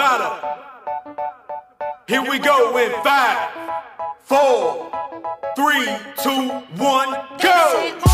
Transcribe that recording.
Bada. Here we go in five, four, three, two, one, go.